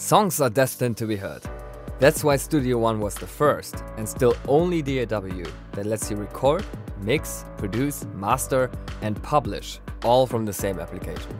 Songs are destined to be heard. That's why Studio One was the first, and still only DAW, that lets you record, mix, produce, master, and publish, all from the same application.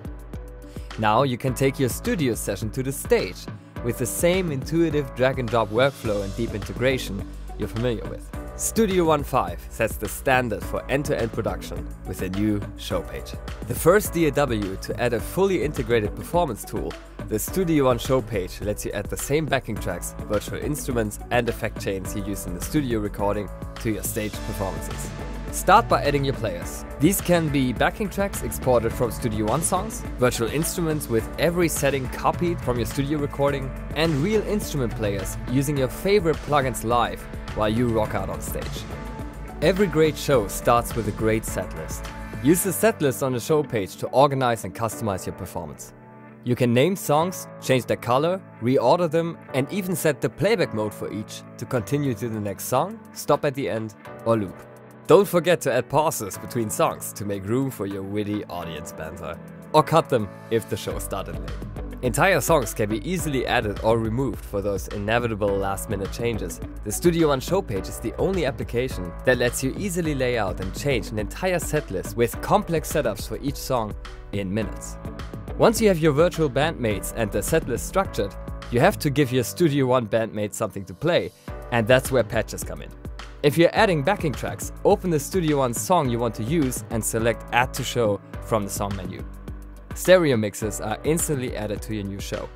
Now you can take your studio session to the stage with the same intuitive drag and drop workflow and deep integration you're familiar with. Studio One 5 sets the standard for end-to-end -end production with a new show page. The first DAW to add a fully integrated performance tool, the Studio One show page lets you add the same backing tracks, virtual instruments and effect chains you use in the studio recording to your stage performances. Start by adding your players. These can be backing tracks exported from Studio One songs, virtual instruments with every setting copied from your studio recording, and real instrument players using your favorite plugins live while you rock out on stage. Every great show starts with a great setlist. Use the setlist on the show page to organize and customize your performance. You can name songs, change their color, reorder them, and even set the playback mode for each to continue to the next song, stop at the end, or loop. Don't forget to add pauses between songs to make room for your witty audience banter. Or cut them if the show started late. Entire songs can be easily added or removed for those inevitable last minute changes. The Studio One show page is the only application that lets you easily lay out and change an entire setlist with complex setups for each song in minutes. Once you have your virtual bandmates and the setlist structured, you have to give your Studio One bandmate something to play, and that's where patches come in. If you're adding backing tracks, open the Studio One song you want to use and select Add to Show from the song menu. Stereo mixes are instantly added to your new show.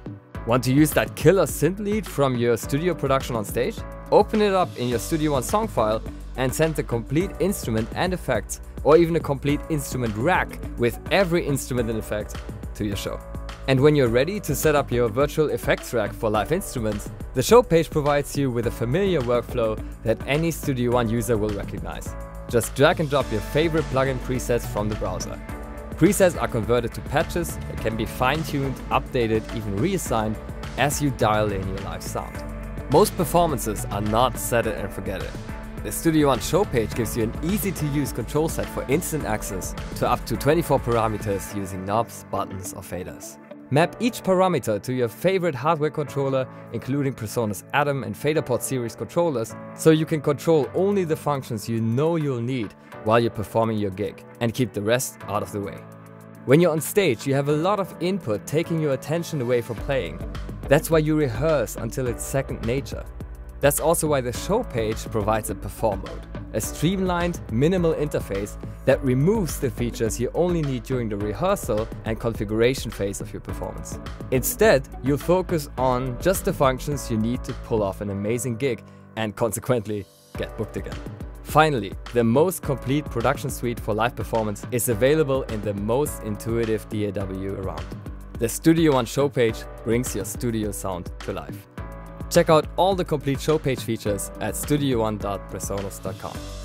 Want to use that killer synth lead from your studio production on stage? Open it up in your Studio One song file and send the complete instrument and effects, or even a complete instrument rack with every instrument and effect to your show. And when you're ready to set up your virtual effects rack for live instruments, the show page provides you with a familiar workflow that any Studio One user will recognize. Just drag and drop your favorite plugin presets from the browser. Presets are converted to patches that can be fine-tuned, updated, even reassigned as you dial in your live sound. Most performances are not set it and forget it. The Studio One show page gives you an easy-to-use control set for instant access to up to 24 parameters using knobs, buttons or faders. Map each parameter to your favorite hardware controller, including PreSonus Atom and FaderPort series controllers, so you can control only the functions you know you'll need while you're performing your gig, and keep the rest out of the way. When you're on stage, you have a lot of input taking your attention away from playing. That's why you rehearse until it's second nature. That's also why the show page provides a perform mode, a streamlined, minimal interface that removes the features you only need during the rehearsal and configuration phase of your performance. Instead, you'll focus on just the functions you need to pull off an amazing gig and consequently get booked again. Finally, the most complete production suite for live performance is available in the most intuitive DAW around. The Studio One show page brings your studio sound to life. Check out all the complete show page features at studioone.presonus.com.